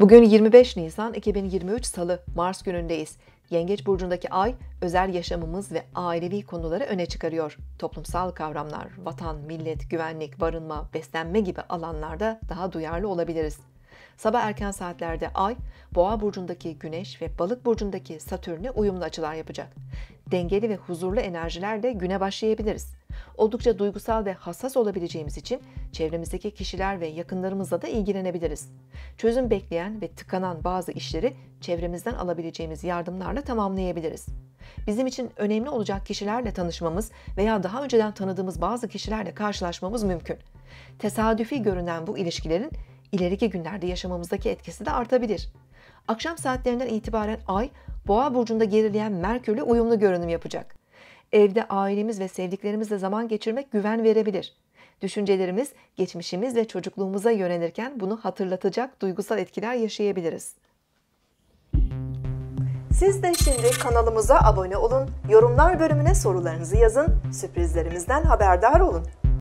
Bugün 25 Nisan 2023 Salı, Mars günündeyiz. Yengeç burcundaki ay özel yaşamımız ve ailevi konuları öne çıkarıyor. Toplumsal kavramlar, vatan, millet, güvenlik, barınma, beslenme gibi alanlarda daha duyarlı olabiliriz. Sabah erken saatlerde ay, boğa burcundaki güneş ve balık burcundaki satürne uyumlu açılar yapacak. Dengeli ve huzurlu enerjilerle güne başlayabiliriz. Oldukça duygusal ve hassas olabileceğimiz için çevremizdeki kişiler ve yakınlarımızla da ilgilenebiliriz. Çözüm bekleyen ve tıkanan bazı işleri çevremizden alabileceğimiz yardımlarla tamamlayabiliriz. Bizim için önemli olacak kişilerle tanışmamız veya daha önceden tanıdığımız bazı kişilerle karşılaşmamız mümkün. Tesadüfi görünen bu ilişkilerin ileriki günlerde yaşamamızdaki etkisi de artabilir. Akşam saatlerinden itibaren Ay, Boğa burcunda gerileyen Merkürle uyumlu görünüm yapacak. Evde ailemiz ve sevdiklerimizle zaman geçirmek güven verebilir. Düşüncelerimiz, geçmişimiz ve çocukluğumuza yönelirken bunu hatırlatacak duygusal etkiler yaşayabiliriz. Siz de şimdi kanalımıza abone olun, yorumlar bölümüne sorularınızı yazın, sürprizlerimizden haberdar olun.